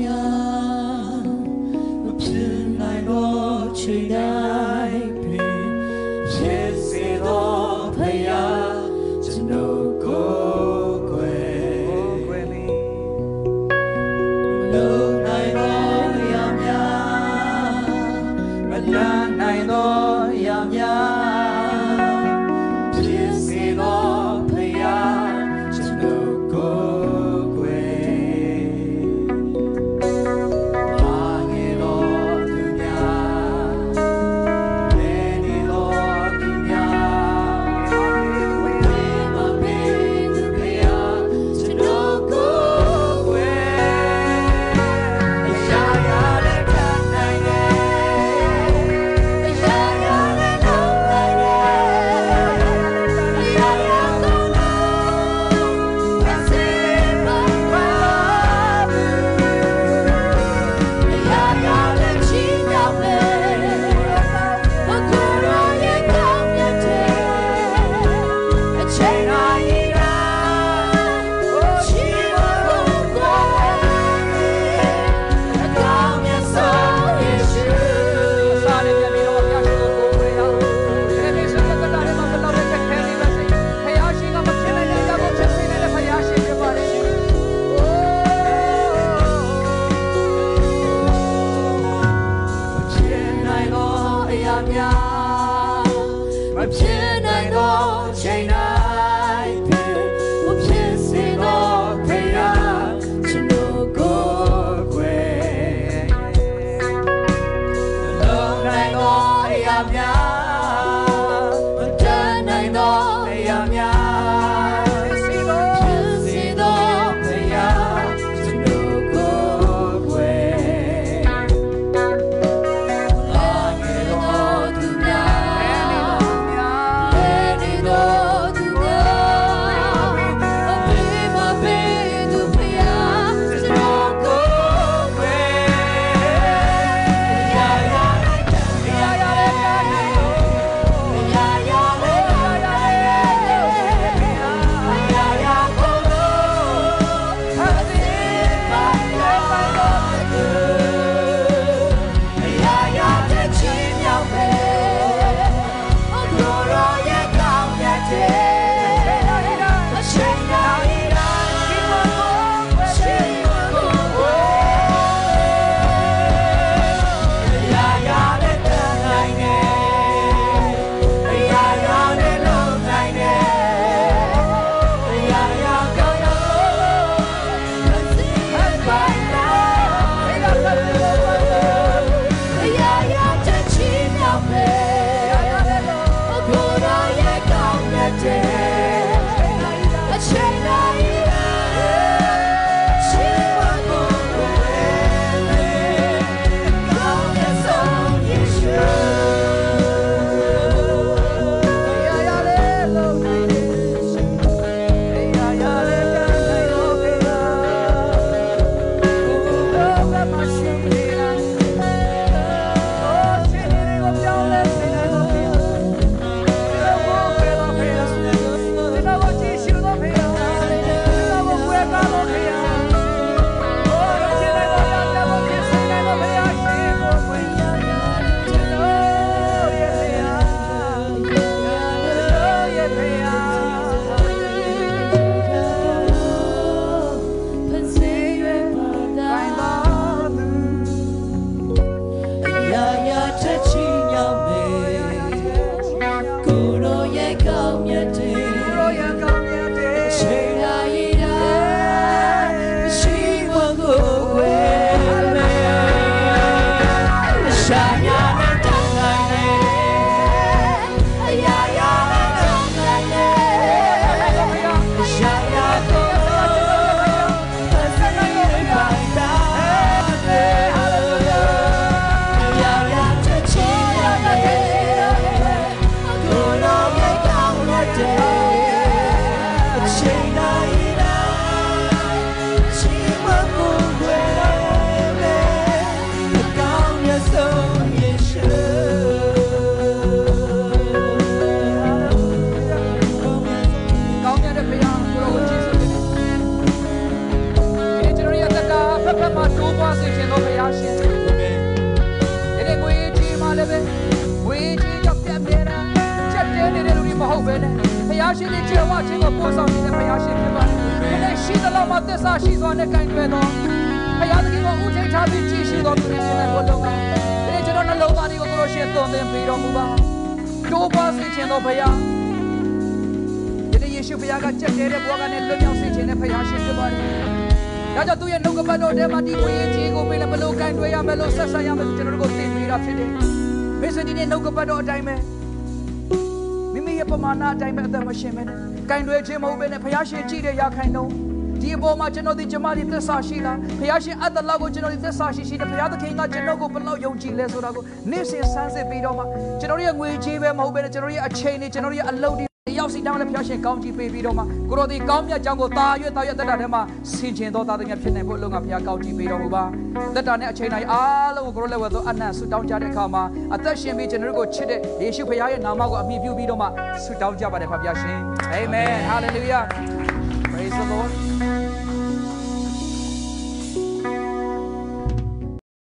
များမဖြစ်နိုင်တော့ချိန်တိုင်း ဖြစ်နိုင်သောချိန်တိုင်းပင်မဖြစ်စေသောခရာကျွန်တော်ကိုယ်ကွယ်လုံးနိုင်သောအရာများ touch you. လည်းပဲဝေကြီးရောက်ပြတ်မြဲတာချက်တဲနေတဲ့လူတွေမဟုတ်ပဲနဲ့ဖယားရှင်ရဲ့ကြွယ်ဝခြင်းကိုပို့ဆောင်နေတဲ့ဖယားရှင်ဖြစ်ပါတယ်။ခနဲ့ရှိသလောက်မှသစ္စာရှိစွာနဲ့ကင်တွယ်တော်ဖယားသခင်ကိုဦးထိပ်ထားပြီးကြည်ရှိတော်သူတွေဖြစ်တဲ့ဘုလုံးကဒီနေ့ကျွန်တော်နှလုံးသားတွေကိုကိုလိုရှင်သွန်သင်ပေးတော်မူပါ။တိုးပွားစေခြင်းတော်ဖယားဒီနေ့ယေရှုဖယားကကြက်တဲတဲ့ဘဝကနေလွတ်မြောက်စေခြင်းနဲ့ဖယားရှင်ဖြစ်ပါတယ်။ ဒါကြောင့်သူ့ရဲ့နှုတ်ကပတ်တော်ထဲမှာဒီဝိညာဉ်ကြီးကိုပေးလည်းဘလို့ကင်တွယ်ရမယ်လို့ဆက်ဆက်ရမယ်လို့ကျွန်တော်တို့ကိုသင်ပေးတာဖြစ်တယ်။မိတ်ဆွေဒီနေ့နှုတ်ကပတ်တော်အတိုင်းပဲမိမိရဲ့ပမာဏအတိုင်းပဲအသက်မရှင်ပဲနဲ့ကင်တွယ်ခြင်းမဟုတ်ပဲနဲ့ဘုရားရှင်ကြည့်တဲ့ရခိုင်နှုန်းဒီအပေါ်မှာကျွန်တော်ဒီကျမဒီသစ္စာရှိလားဘုရားရှင်အတ္တလောက်ကိုကျွန်တော်ဒီသစ္စာရှိရှိတယ်ဘုရားသခင်ကကျွန်တော်ကိုဘယ်လောက်ယုံကြည်လဲဆိုတာကိုနေ့စဉ်စမ်းစစ်ပြီးတော့မှကျွန်တော်ရဲ့ငွေကြေးပဲမဟုတ်ပဲနဲ့ကျွန်တော်ရဲ့အချိန်တွေကျွန်တော်ရဲ့အလုပ်တွေ ရောက်စီတောင်းလည်းဘုရားရှင်ကောင်းကြီးပေးပြီးတော့မှကိုရောဒီကောင်းမြတ်ကြောင်းကိုတာရွတ်တာရွတ်တက်တာထဲမှာဆင်ခြင်တော်သားတွေဖြစ်နေဖို့အလုံးကဘုရားကောင်းကြီးပေးတော်မူပါတက်တာနဲ့အချိန်တိုင်းအားလုံးကိုကိုရောလည်းဝတ်သောအနံ့ဆုတောင်းကြတဲ့အခါမှာအသက်ရှင်ပြီးကျွန်တော်တို့ကိုချစ်တဲ့ယေရှုဘုရားရဲ့နာမကိုအမိပြုပြီးတော့မှဆုတောင်းကြပါတယ်ဘုရားရှင်အာမင်ဟာလေလုယာ praise the lord